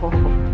好好